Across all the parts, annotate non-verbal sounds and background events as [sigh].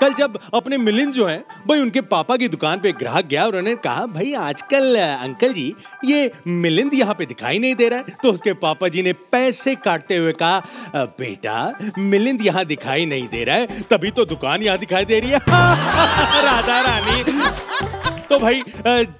कल जब अपने मिलिंद जो हैं, भाई उनके पापा की दुकान पे ग्राहक गया और उन्होंने कहा, भाई, आजकल अंकल जी, ये मिलिंद यहाँ पे दिखाई नहीं दे रहा है। तो उसके पापा जी ने पैसे काटते हुए कहा बेटा, मिलिंद यहाँ दिखाई नहीं दे रहा है, तभी तो दुकान यहाँ दिखाई दे रही है। [laughs] राधा रानी। तो भाई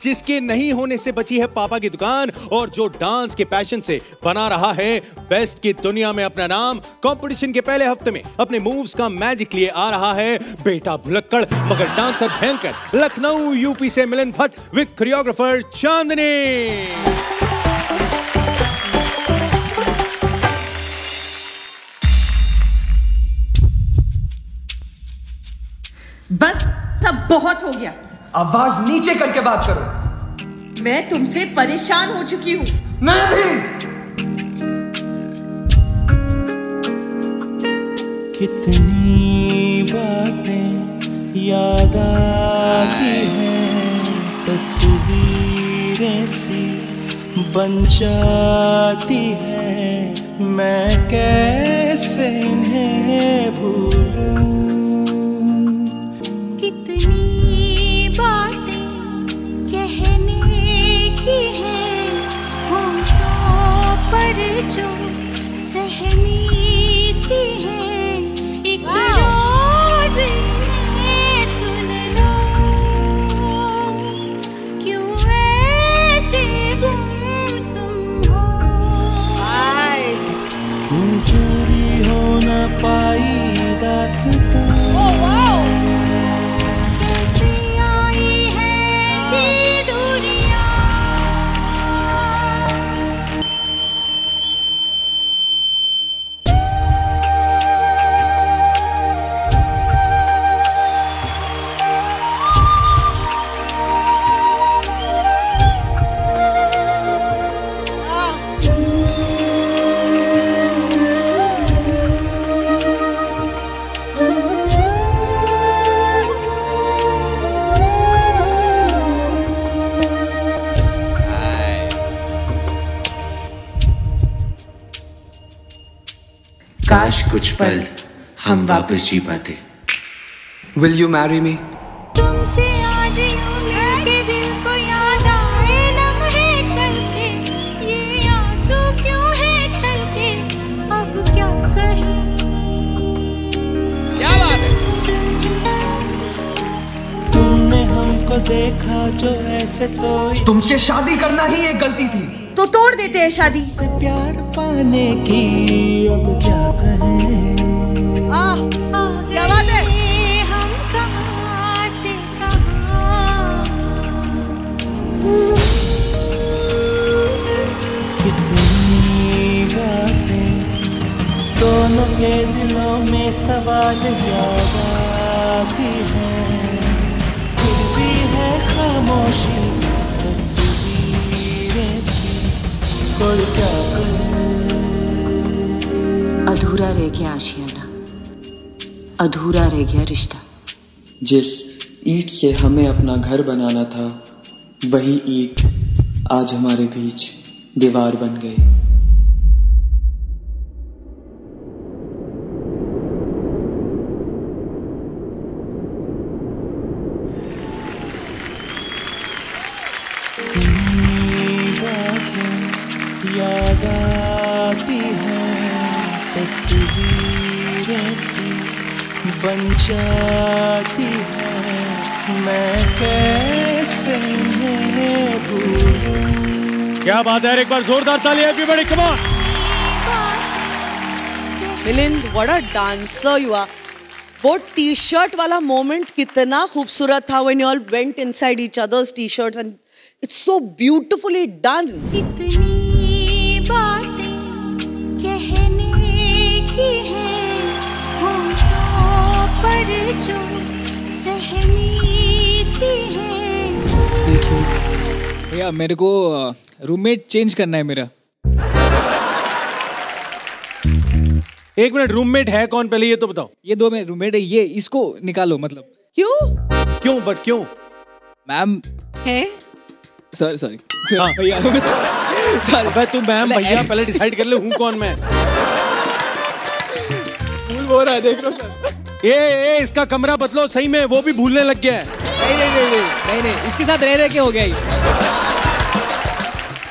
जिसके नहीं होने से बची है पापा की दुकान और जो डांस के पैशन से बना रहा है, बेस्ट की दुनिया में अपना नाम कंपटीशन के पहले हफ़्ते में अपने मूव्स का मैजिक लिए आ रहा है। बेटा भुलक्कड़, मगर डांसर भयंकर, लखनऊ यूपी से मिलन भट्ट विद कोरियोग्राफर चांदनी। बस सब बहुत हो गया। आवाज़ नीचे करके बात करो। मैं तुमसे परेशान हो चुकी हूँ। मैं भी। कितनी बातें याद आती हैं तस्वीरें सी बन जाती है मैं कैसे इन्हें पर कुछ पल हम वापस जी पाते। विल यू मैरी मी तुमसे आज यूँ मिलके को याद आए लम्हे कल ये आँसू क्यों है छलके अब क्या कहें? तुमने हमको देखा जो ऐसे तो तुमसे शादी करना ही एक गलती थी। तो तोड़ देते हैं शादी। से प्यार पाने की अब क्या के दिलों में सवाल याद आती हैं। फिर भी है खामोशी तस्वीरें सी। कोई क्या करे अधूरा रह गया आशियाना। अधूरा रह गया रिश्ता। जिस ईट से हमें अपना घर बनाना था वही ईट आज हमारे बीच दीवार बन गई। बन जाती हैं। मैं कैसे क्या बात है एक बार जोरदार ताली everybody come on Milind what a dancer you are वो टी शर्ट वाला मोमेंट कितना खूबसूरत था when you all went inside each others T shirts and it's so beautifully done कितनी जो सहनी सी हैं। भैया मेरे को रूममेट चेंज करना है मेरा। एक मिनट रूममेट है कौन पहले ये तो बताओ। ये दो में रूममेट है ये इसको निकालो मतलब। क्यों? क्यों बट क्यों? मैम है? सॉरी सॉरी हाँ। [laughs] भैया सॉरी अबे तू मैम भैया पहले डिसाइड कर ले हूँ कौन मैं। [laughs] भूल हो रहा है देख लो सर। ए, ए इसका कमरा बदलो सही में वो भी भूलने लग गया है। नहीं नहीं नहीं नहीं नहीं नहीं इसके साथ रह रह के हो गया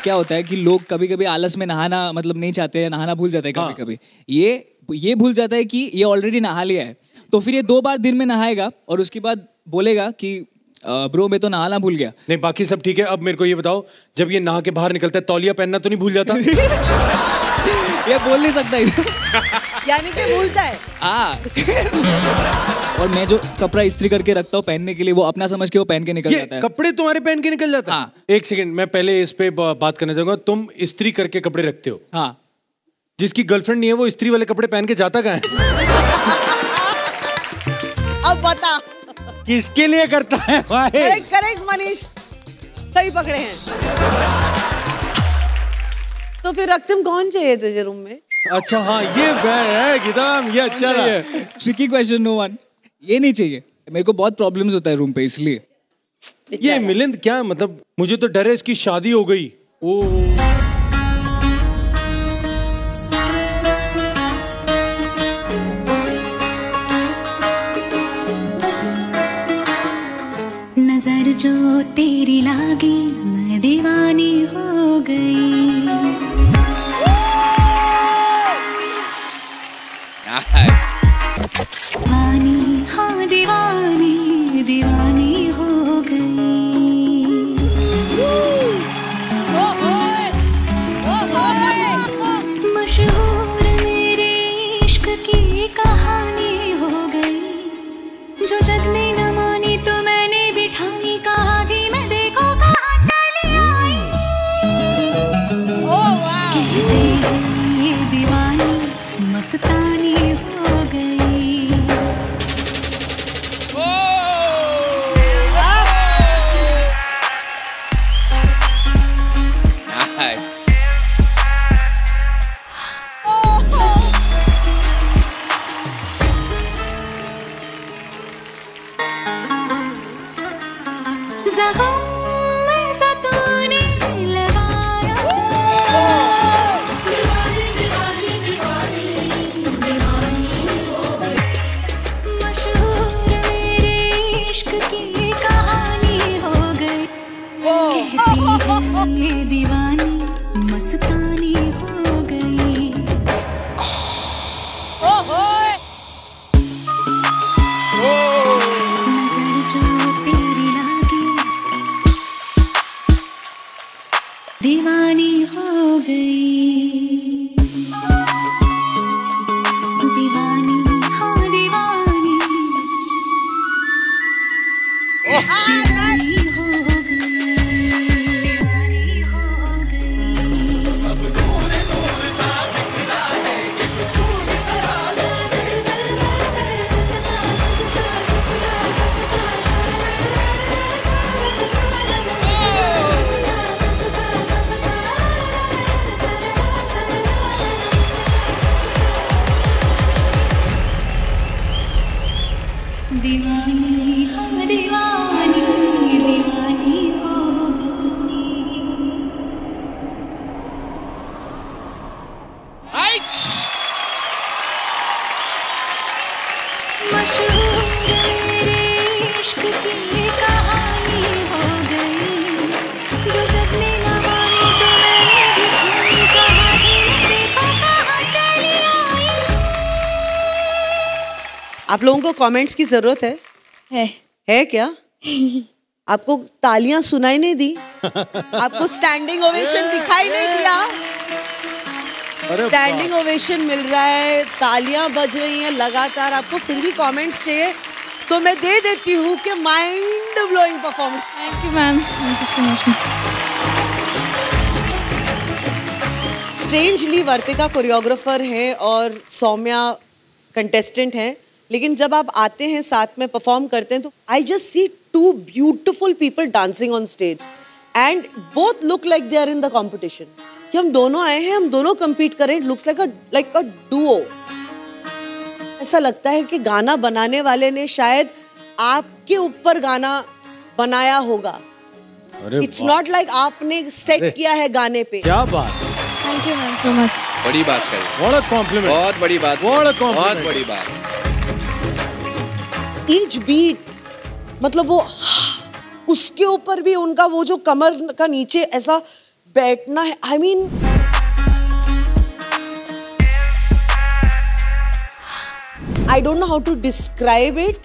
क्या होता है कि लोग कभी कभी आलस में नहाना मतलब नहीं चाहते हैं नहाना भूल जाते हैं हाँ। कभी कभी ये ये भूल जाता है कि ये ऑलरेडी नहा लिया है। तो फिर ये दो बार दिन में नहाएगा और उसके बाद बोलेगा कि ब्रो मैं तो नहाना भूल गया। नहीं बाकी सब ठीक है। अब मेरे को ये बताओ जब ये नहा के बाहर निकलता है तौलिया पहनना तो नहीं भूल जाता? [laughs] ये बोल नहीं सकता यानी कि भूलता है। आ। और मैं जो कपड़ा इस्त्री करके रखता हूँ पहनने के लिए वो अपना समझ के वो पहन के निकल जाता है। कपड़े तुम्हारे पहन के निकल जाता है? एक सेकंड मैं पहले इस पे बात करना चाहूँगा तुम इस्त्री करके कपड़े रखते हो। हाँ। जिसकी गर्लफ्रेंड नहीं है वो इस्त्री वाले कपड़े पहन के जाता कहाँ है? [laughs] अब बता। किसके लिए करता है भाई? करेक्ट मनीष। सही पकड़े हैं। तो फिर रक्तम कौन चाहिए तुझे रूम में? अच्छा हाँ ये वह है गिदाम ये अच्छा रहा। ट्रिकी क्वेश्चन नो वन ये नहीं चाहिए। मेरे को बहुत प्रॉब्लम्स होता है रूम पे इसलिए। ये मिलिंद क्या मतलब मुझे तो डर है इसकी शादी हो गई। ओ। नज़र जो तेरी लागी मैं दीवानी हो गई। दीवानी दीवानी। दीवानी हो गई। दीवानी हाँ दीवानी। आप लोगों को कमेंट्स की ज़रूरत है? है। है क्या? [laughs] आपको तालियाँ सुनाई नहीं दी? [laughs] आपको स्टैंडिंग ओवेशन दिखाई नहीं दिया? स्टैंडिंग ओवेशन मिल रहा है तालियाँ बज रही हैं लगातार। आपको फिर भी कमेंट्स चाहिए। तो मैं दे देती हूँ कि mind blowing performance thank you ma'am thank you so much strangely Vartika choreographer है और सौम्या कंटेस्टेंट हैं। लेकिन जब आप आते हैं साथ में परफॉर्म करते हैं तो I just see two beautiful people dancing on stage and both look like they are in the competition कि हम दोनों आए हैं हम दोनों कम्पीट करें looks like like a duo ऐसा लगता है कि गाना बनाने वाले ने शायद आपके ऊपर गाना बनाया होगा। इट्स नॉट लाइक आपने सेट किया है गाने पे। क्या बात। Thank you ma'am so much बड़ी बात a बहुत बड़ी बात बहुत बड़ी बात। ईच बीट मतलब वो उसके ऊपर भी उनका वो जो कमर का नीचे ऐसा बैठना है I I mean mean, I don't know how to describe it.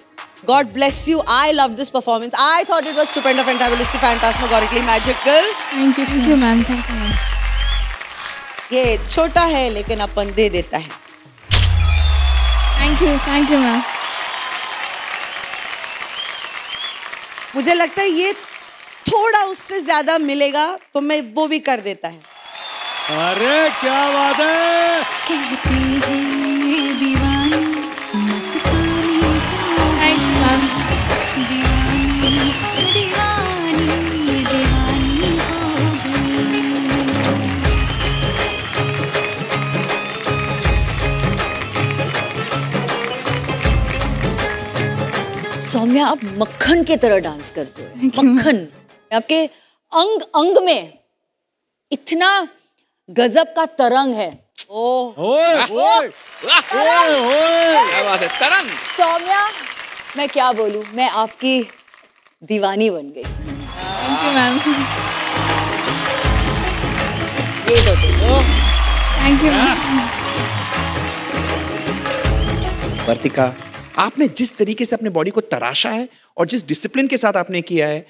God bless you. I love this performance. I thought it was stupendous, fantabulously, phantasmagorically magical. Thank you, thank you, ma'am. Thank you, ma'am. ये छोटा है लेकिन अपन दे देता है Thank you, thank you, ma'am. मुझे लगता है ये थोड़ा उससे ज़्यादा मिलेगा तो मैं वो भी कर देता है। अरे क्या बात है? सौम्या आप मक्खन की तरह डांस करते हो। [laughs] मक्खन। आपके अंग अंग में इतना गजब का तरंग है। ओह। ओए [laughs] ओए ओए ओए। क्या बात है? तरंग। सौम्या मैं क्या बोलूँ? मैं आपकी दीवानी बन गई। Thank you, ma'am. ये तो Thank you, ma'am. वर्तिका आपने जिस तरीके से अपने बॉडी को तराशा है और जिस डिसिप्लिन के साथ आपने किया है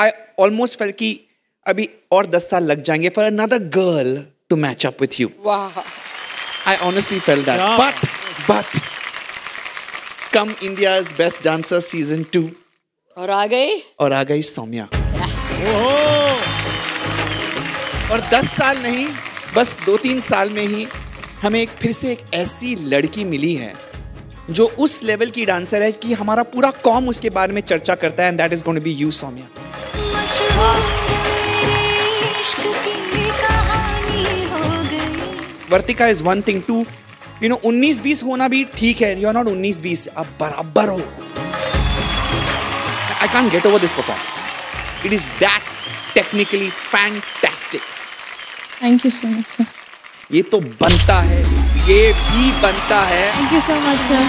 आई ऑलमोस्ट फेल कि अभी और दस साल लग जाएँगे for another girl to match up with you I honestly felt felt that. Yeah. But, but, come India's Best Dancer Season 2 और आ गई और आ गई सौम्या। और 10 साल नहीं बस दो तीन साल में ही हमें एक फिर से एक ऐसी लड़की मिली है। जो उस लेवल की डांसर है कि हमारा पूरा कॉम उसके बारे में चर्चा करता है and that is going to be you Saumya. Vartika is one thing to you know 19 20 होना भी ठीक है। यू आर नॉट 19 20 अब बराबर हो। I can't get over this performance it is that technically fantastic Thank you so much, sir. ये तो बनता है ये भी बनता है। Thank you so much sir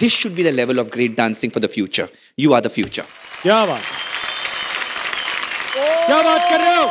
this should be the level of great dancing for the future you are the future क्या बात? क्या बात कर रहे हो?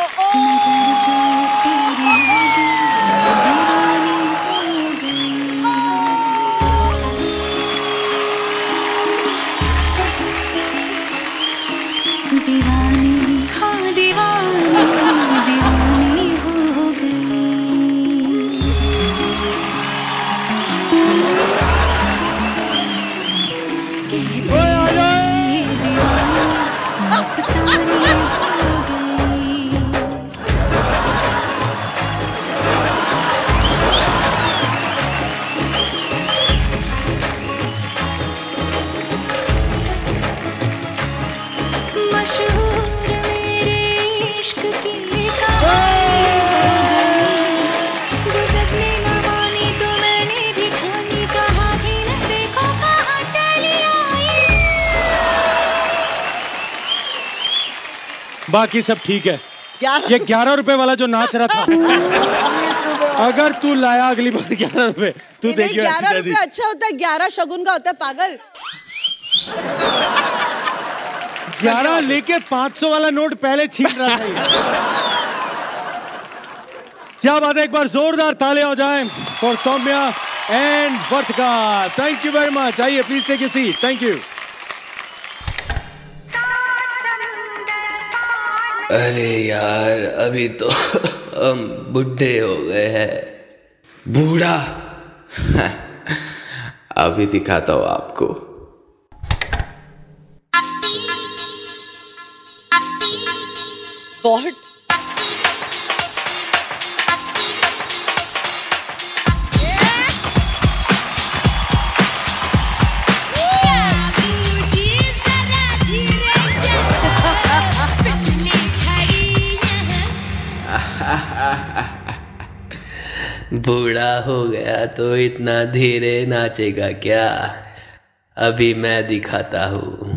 बाकी सब ठीक है। ये ग्यारह रुपए वाला जो नाच रहा था। अगर तू लाया अगली बार ग्यारह रुपए तू देखियो ग्यारह रुपए अच्छा होता है ग्यारह शगुन का होता है पागल। ग्यारह लेके पाँच सौ वाला नोट पहले छीन रहा था क्या बात है एक बार जोरदार ताले हो जाए फॉर सौम्या एंड वर्थ का थैंक यू वेरी मच आइए please take you seat thank you अरे यार, अभी तो हम बुढ़े हो गए हैं। बूढ़ा। [laughs] अभी दिखाता हूँ आपको। बहुत बूढ़ा हो गया तो इतना धीरे नाचेगा क्या? अभी मैं दिखाता हूँ।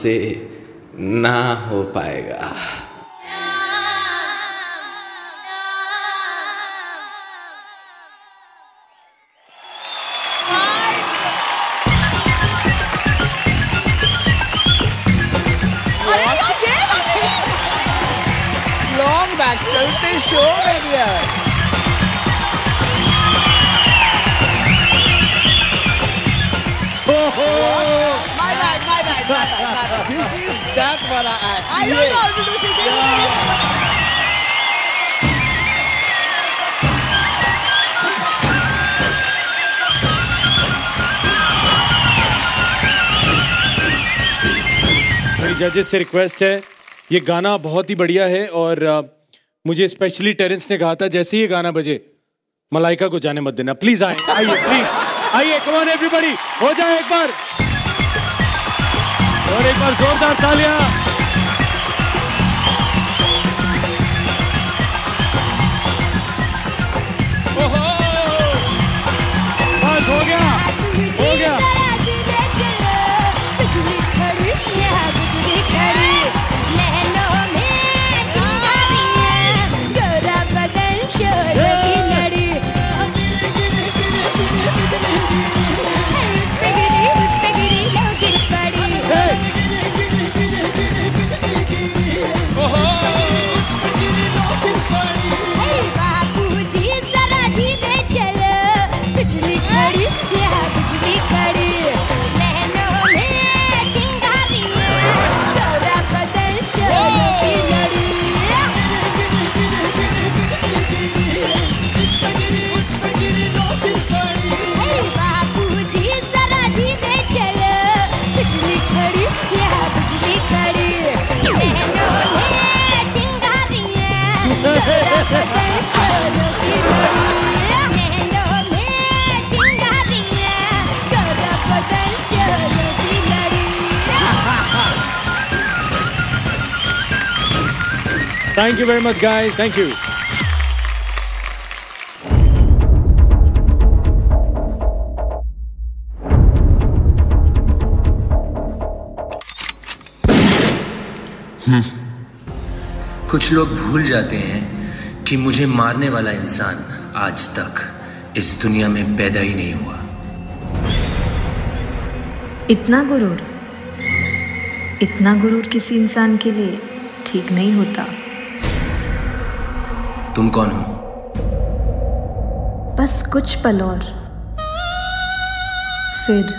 हमसे ना हो पाएगा। Act. Know how to do singing. मेरी जजेस से रिक्वेस्ट है ये गाना बहुत ही बढ़िया है और अ, मुझे स्पेशली टेरेंस ने कहा था जैसे ही ये गाना बजे मलाइका को जाने मत देना प्लीज़ आए आइए प्लीज़ आइए कम ऑन एवरीबॉडी हो जाए एक बार और एक बार जोरदार तालियाँ thank you very much guys thank you कुछ लोग भूल जाते हैं कि मुझे मारने वाला इंसान आज तक इस दुनिया में पैदा ही नहीं हुआ। इतना गुरूर इतना गुरूर किसी इंसान के लिए ठीक नहीं होता। तुम कौन हो? बस कुछ पल और। फिर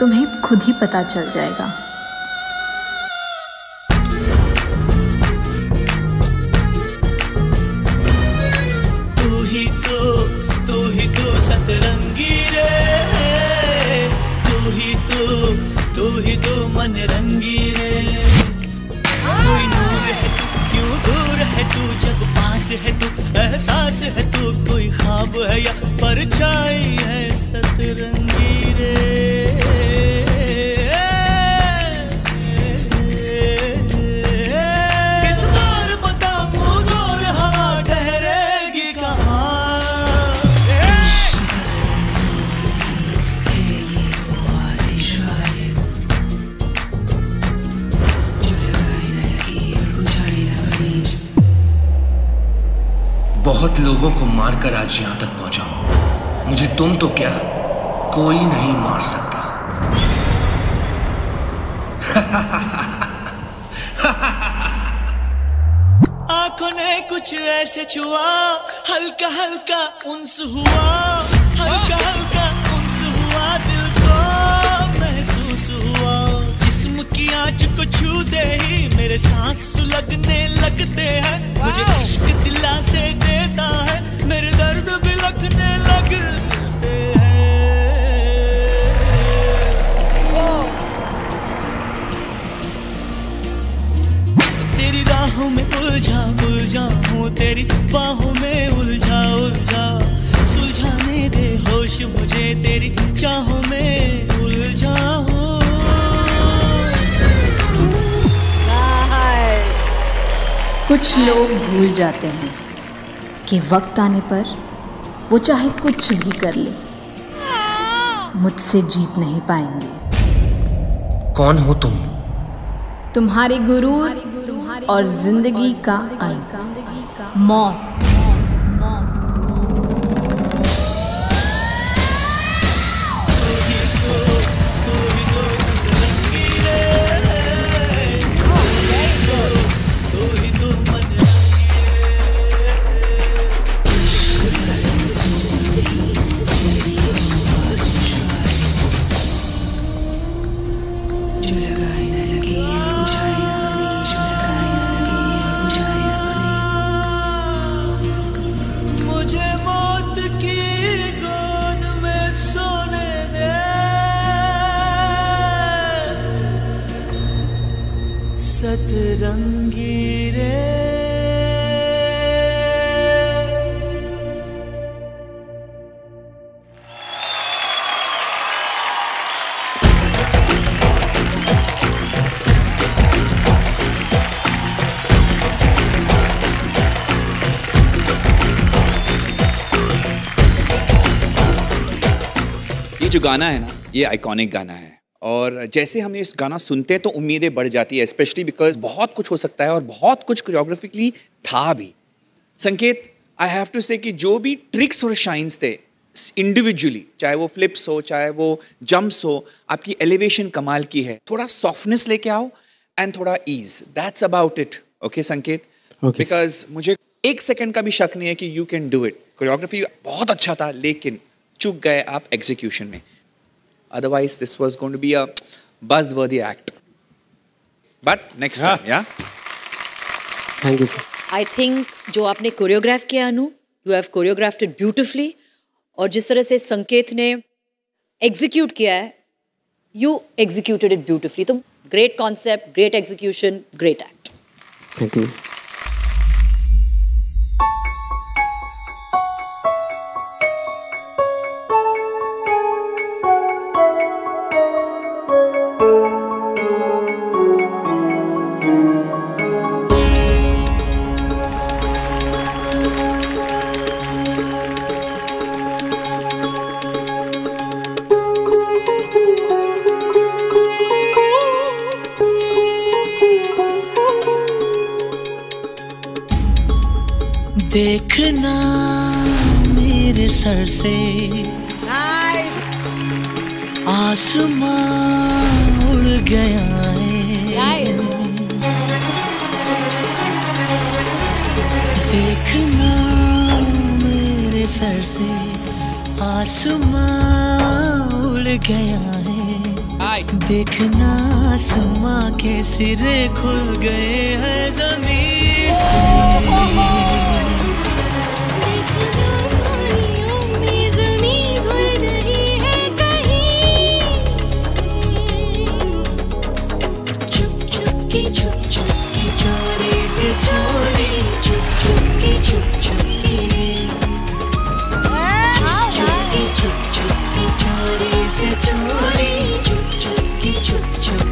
तुम्हें खुद ही पता चल जाएगा। पर परछाई है सतरंगी रे बहुत लोगों को मारकर आज यहाँ तक पहुँचा मुझे तुम तो क्या कोई नहीं मार सकता। आँखों ने कुछ ऐसे छुआ, हल्का हल्का उन्स हुआ, हल्का हल्का उन्स हुआ, दिल को महसूस हुआ। जिस्म की आँच को छू दे ही मेरे सांस सुलगने लगते हैं। मुझे इश्क दिला से देता है, मेरे दर्द भी राहों में उलझा उलझा हूँ तेरी बाहों में उलझा उलझा। सुलझाने दे होश मुझे तेरी चाहों में उलझा हूँ। कुछ लोग भूल जाते हैं कि वक्त आने पर वो चाहे कुछ भी कर ले मुझसे जीत नहीं पाएँगे। कौन हो तुम? तुम्हारे गुरूर और ज़िंदगी का अंत। मौत। ये जो गाना है ना ये आइकॉनिक गाना है। और जैसे हम इस गाना सुनते हैं तो उम्मीदें बढ़ जाती है स्पेशली बिकॉज़ बहुत कुछ हो सकता है और बहुत कुछ कोरियोग्राफिकली था भी। संकेत आई हैव टू से कि जो भी ट्रिक्स और शाइन्स थे इंडिविजुअली चाहे वो फ्लिप्स हो चाहे वो जंप्स हो आपकी एलिवेशन कमाल की है। थोड़ा सॉफ्टनेस लेके आओ एंड थोड़ा ease that's about it okay Sanket? Okay. Because मुझे एक सेकेंड का भी शक नहीं है कि you can do it choreography बहुत अच्छा था लेकिन चुक गए आप एग्जीक्यूशन में। Otherwise this was going to be a buzzworthy act. But next time yeah? Thank you sir I think जो आपने कोरियोग्राफ किया Anu you have choreographed it beautifully और जिस तरह से संकेत ने एग्जीक्यूट किया है यू एग्जीक्यूटेड इट ब्यूटिफुली तो great concept great execution great act thank you sir से। आसमां उड़ गया है। देखना मेरे सर से आसमां उड़ गया है। देखना आसमां के सिरे खुल गए हैं ज़मीन से। से चोरी। चुप चुप की चुप चुप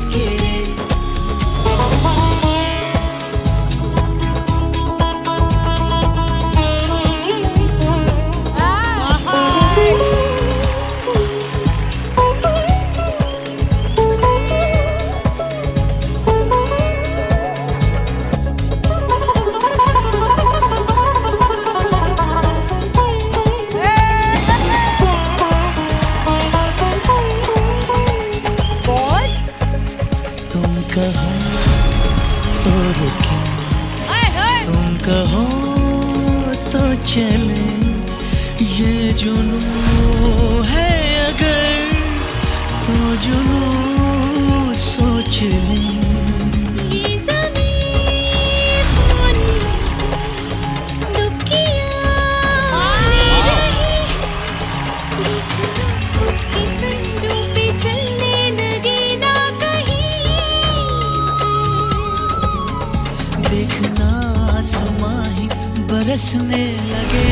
बरसने लगे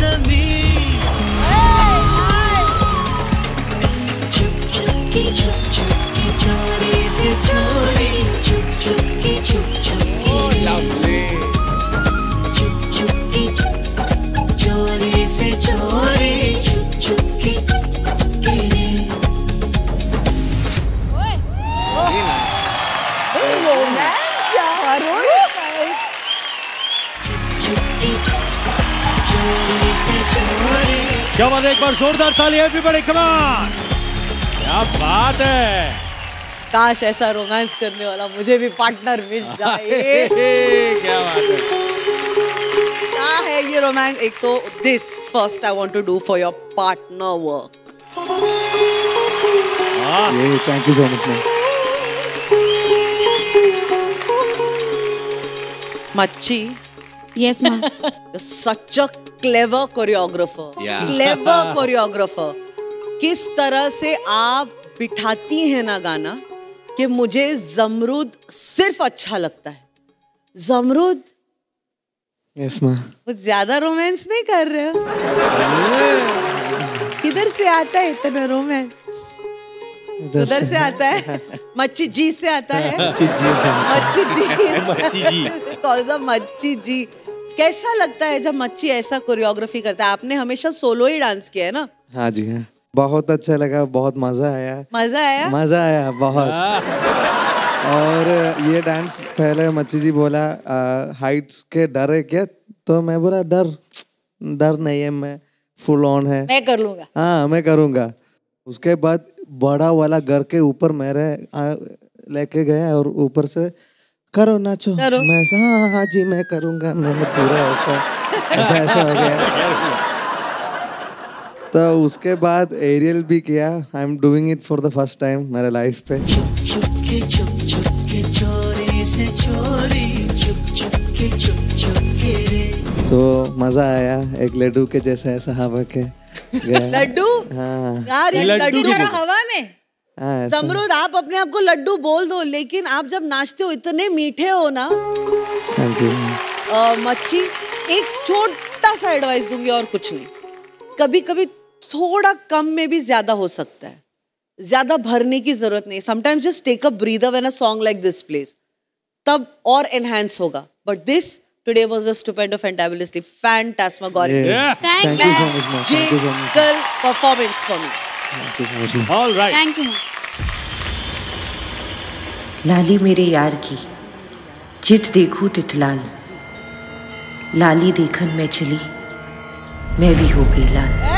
ज़मीन। चुप चुप की चुप चुप की चोरी से चोरी चुप चुप की चुप चुप की चुप है एक बार जोरदार ताली एवरीबॉडी कम ऑन क्या बात है? काश ऐसा रोमांस करने वाला मुझे भी पार्टनर मिल जाए। [laughs] क्या बात है? क्या है ये रोमांस एक तो this first I want to do for your partner work ये thank you so much ma'am मच्छी। Yes ma'am such a clever choreographer clever choreographer किस तरह से आप बिठाती हैं ना गाना कि मुझे जमरूद सिर्फ़ अच्छा लगता है? जमरूद? कुछ ज़्यादा रोमांस नहीं कर रहे हो? [laughs] किधर से आता है इतना रोमांस उधर से। आता है? [laughs] मच्छी जी से आता है? [laughs] मच्छी जी मच्छी जी। मच्छी जी। कौन सा मच्छी जी। कैसा लगता है जब मच्छी ऐसा कोरियोग्राफी करता है? आपने हमेशा सोलो ही डांस किया है ना? हाँ जी हाँ। बहुत अच्छा लगा बहुत मज़ा आया। मज़ा आया? मज़ा आया बहुत। और ये डांस पहले मच्छी जी बोला हाइट्स के डर है क्या? तो मैं बोला डर डर नहीं है मैं फुल ऑन है। मैं कर लूँगा। हाँ मैं करूँगा। उसके बाद बड़ा वाला घर के ऊपर मेरे लेके गया और ऊपर से करो नाचो। करो। मैं ऐसा हाँ हाँ, हाँ जी मैं करूँगा मैंने पूरा ऐसा ऐसा ऐसा हो गया। तो उसके बाद एरियल भी किया। I am doing it for the first time मेरे लाइफ पे। चुप के चुप चुप के चोरी से चोरी। चुप चुप के चुप चुप के रे। सो मज़ा आया एक लड्डू के जैसा ऐसा हवा के। [laughs] लड्डू? हाँ। लड्डू हवा में। हाँ ऐसा जमरूद आप अपने आप को लड्डू बोल दो लेकिन आप जब नाचते हो इतने मीठे हो ना। थैंक यू मच्छी एक छोटा सा एडवाइस दूँगी और कुछ नहीं। कभी कभी थोड़ा कम में भी ज़्यादा हो सकता है। ज़्यादा भरने की ज़रूरत नहीं। Sometimes just take a breather when a song like this plays तब और एनहांस होगा। But this today was a stupendo fantabulously phantasmagoric Yeah. Thank you so much, ma'am. Thank you thank you thank you Lali मेरे यार की। जित देखू तित लाल लाली देखन मैं चली। मैं भी हो गई लाल।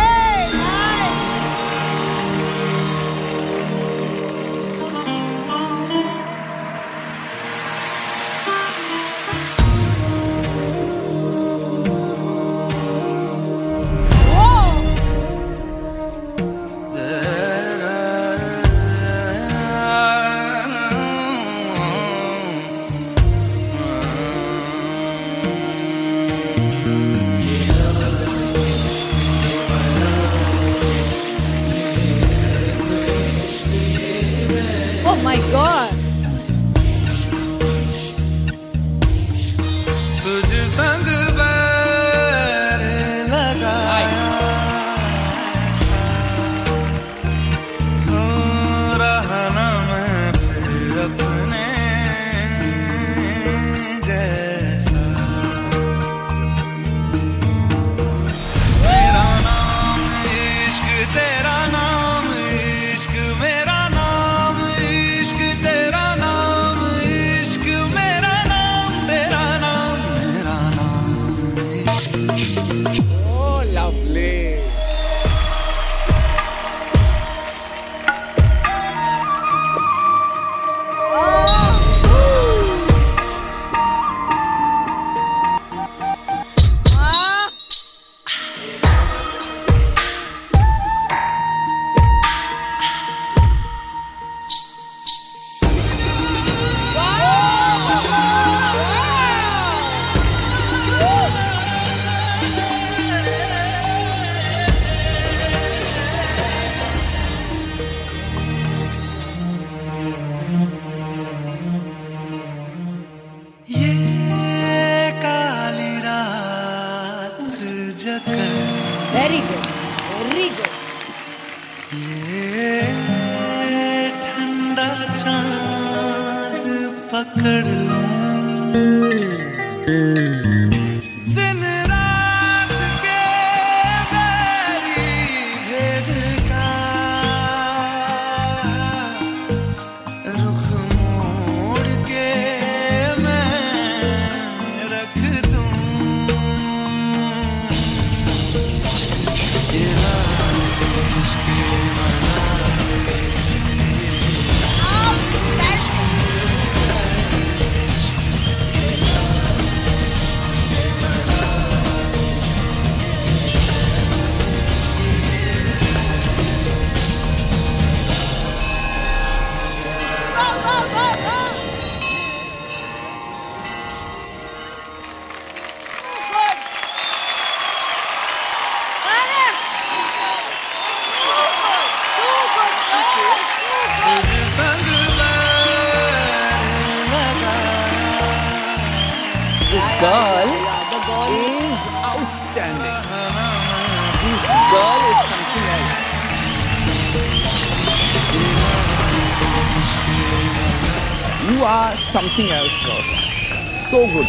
Something else, Rosa. So good.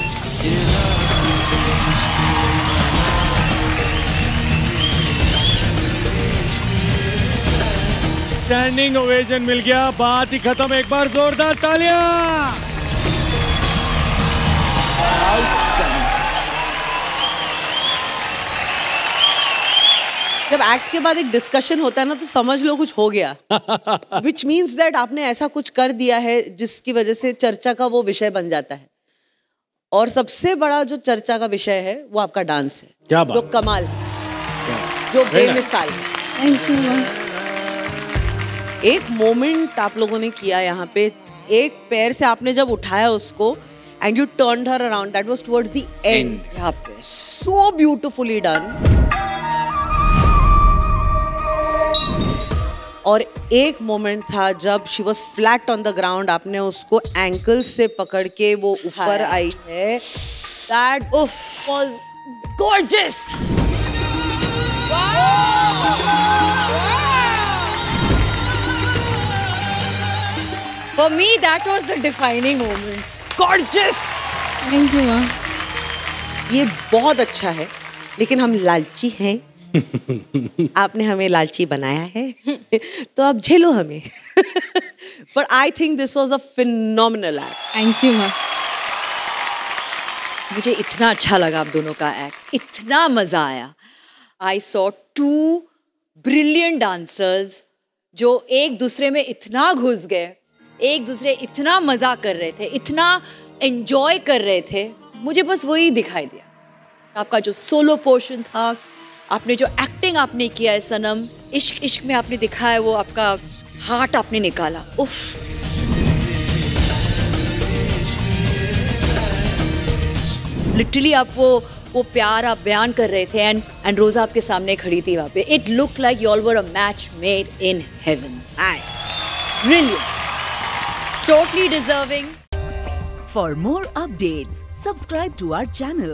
Standing ovation मिल गया बात ही खत्म एक बार जोरदार तालियाँ जब एक्ट के बाद एक डिस्कशन होता है ना तो समझ लो कुछ हो गया। विच मीन्स दैट आपने ऐसा कुछ कर दिया है जिसकी वजह से चर्चा का वो विषय बन जाता है। और सबसे बड़ा जो चर्चा का विषय है वो आपका डांस है। क्या बात जो कमाल जो बेमिसाल थैंक यू एक मोमेंट आप लोगों ने किया यहाँ पे। एक पैर से आपने जब उठाया उसको and you turn her around that was towards the end यहाँ पे। सो ब्यूटिफुली डन और एक मोमेंट था जब she was flat on the ground आपने उसको एंकल से पकड़ के वो ऊपर हाँ। आई है that was gorgeous For me, that was the defining moment. Gorgeous! Thank you ma'am ये बहुत अच्छा है लेकिन हम लालची हैं [laughs] आपने हमें लालची बनाया है। [laughs] तो अब झेलो हमें। But I think this was a phenomenal act thank you ma'am मुझे इतना अच्छा लगा आप दोनों का एक्ट इतना मज़ा आया। I saw two brilliant dancers जो एक दूसरे में इतना घुस गए एक दूसरे इतना मज़ा कर रहे थे इतना एंजॉय कर रहे थे। मुझे बस वही दिखाई दिया। आपका जो सोलो पोर्शन था आपने जो एक्टिंग आपने किया है सनम इश्क इश्क में आपने दिखाया वो आपका हार्ट आपने निकाला। उफ। लिटरली आप वो वो प्यार आप बयान कर रहे थे एंड एंड रोजा आपके सामने खड़ी थी वहाँ पे। It look like you all were a match made in heaven I brilliant totally deserving For more updates, subscribe to our channel,